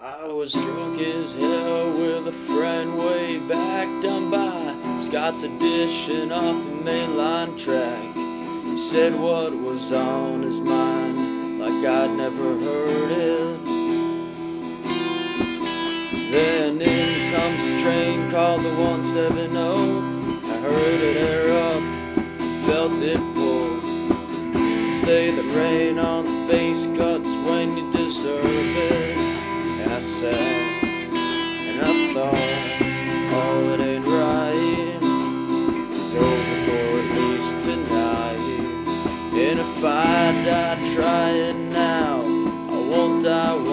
I was drunk as hell with a friend way back down by Scott's Addition off the mainline track. He said what was on his mind, like I'd never heard it. Then in comes a train called the 170. I heard it air up, felt it pull. Say the rain on the face Said, and I thought, all it ain't right is over for at least tonight. And if I die trying now, I won't die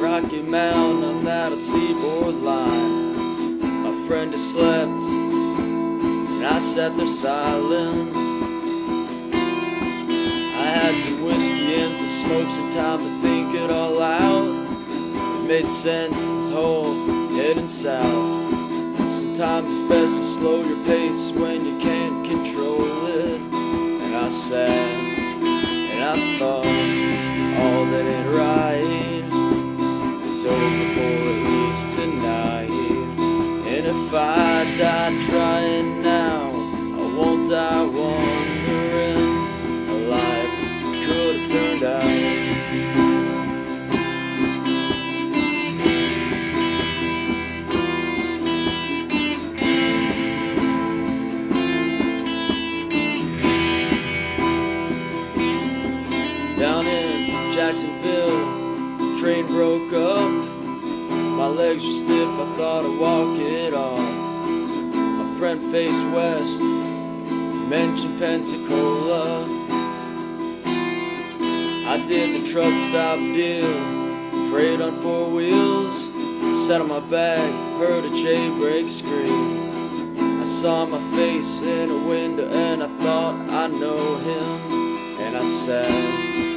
Rocky Mountain on that old seaboard line. My friend had slept, and I sat there silent. I had some whiskey and some smoke, some time to think it all out. It made sense, this whole heading south. Sometimes it's best to slow your pace when you can't control it. And I sat and I thought all that ain't right Jacksonville, train broke up. My legs were stiff, I thought I'd walk it off. My friend faced west, mentioned Pensacola. I did the truck stop deal, prayed on four wheels, sat on my back, heard a jailbreak scream. I saw my face in a window and I thought I know him. And I sat